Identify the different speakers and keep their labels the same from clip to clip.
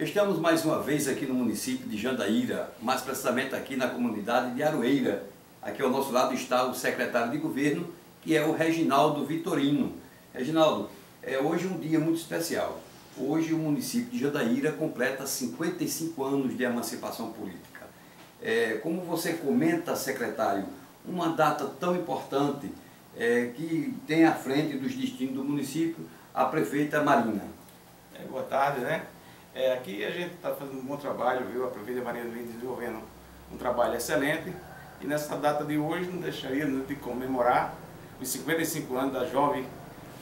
Speaker 1: Estamos mais uma vez aqui no município de Jandaíra, mais precisamente aqui na comunidade de Aroeira. Aqui ao nosso lado está o secretário de governo, que é o Reginaldo Vitorino. Reginaldo, é hoje um dia muito especial. Hoje o município de Jandaíra completa 55 anos de emancipação política. É, como você comenta, secretário, uma data tão importante é, que tem à frente dos destinos do município a prefeita Marina.
Speaker 2: É, boa tarde, né? É, aqui a gente está fazendo um bom trabalho, viu? A Prefeita Maria vem desenvolvendo um trabalho excelente e nessa data de hoje não deixaria de comemorar os 55 anos da jovem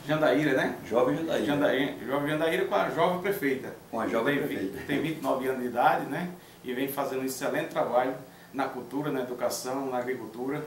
Speaker 2: Jandaíra, né?
Speaker 1: Jovem Jandaíra.
Speaker 2: Jandaíra. Jovem Jandaíra com a jovem prefeita.
Speaker 1: Com a jovem
Speaker 2: tem,
Speaker 1: prefeita.
Speaker 2: Tem 29 anos de idade, né? E vem fazendo um excelente trabalho na cultura, na educação, na agricultura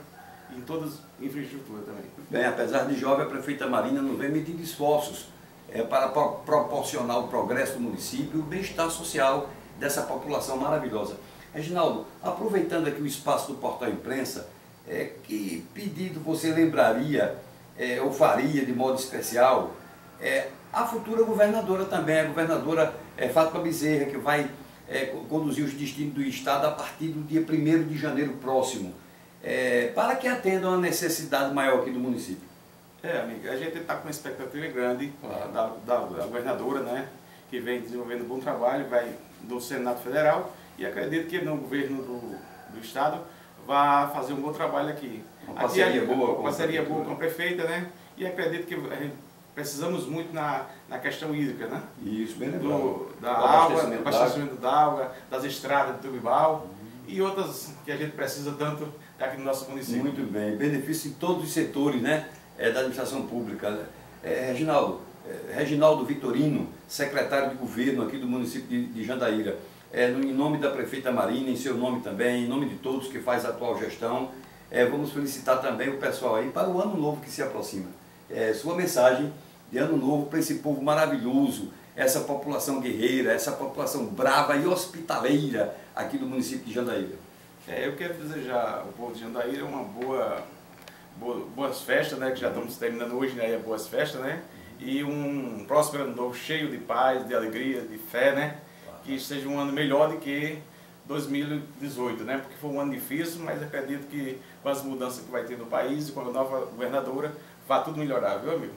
Speaker 2: e em todas as infraestruturas também.
Speaker 1: Bem, apesar de jovem, a prefeita Marina não vem medindo esforços é, para pro proporcionar o progresso do município e o bem-estar social dessa população maravilhosa. Reginaldo, aproveitando aqui o espaço do Portal Imprensa, é, que pedido você lembraria é, ou faria de modo especial é, a futura governadora também, a governadora é, Fátima Bezerra, que vai é, conduzir os destinos do Estado a partir do dia 1 de janeiro próximo, é, para que atendam a necessidade maior aqui do município.
Speaker 2: É, amiga, a gente está com uma expectativa grande claro. da, da, da, governadora, né, que vem desenvolvendo um bom trabalho, vai do Senado Federal e acredito que no governo do, do Estado vai fazer um bom trabalho aqui.
Speaker 1: Uma parceria
Speaker 2: aqui,
Speaker 1: boa.
Speaker 2: Uma parceria boa com a prefeita, né, e acredito que a gente precisamos muito na, na questão hídrica, né?
Speaker 1: Isso, bem.
Speaker 2: Do, da água, do abastecimento da água, das estradas do Tubibal uhum. e outras que a gente precisa tanto aqui no nosso município.
Speaker 1: Muito bem, benefício em todos os setores, né? É, da administração pública. É, Reginaldo, é, Reginaldo Vitorino, secretário de governo aqui do município de, de Jandaíra, é, no, em nome da prefeita Marina, em seu nome também, em nome de todos que faz a atual gestão, é, vamos felicitar também o pessoal aí para o ano novo que se aproxima. É, sua mensagem de ano novo para esse povo maravilhoso, essa população guerreira, essa população brava e hospitaleira aqui do município de Jandaíra.
Speaker 2: Eu quero desejar ao povo de Jandaíra uma boa boas festas, né, que já estamos terminando hoje, né, boas festas, né, e um próximo ano novo cheio de paz, de alegria, de fé, né, que seja um ano melhor do que 2018, né, porque foi um ano difícil, mas acredito que com as mudanças que vai ter no país e com a nova governadora, vai tudo melhorar, viu amigo?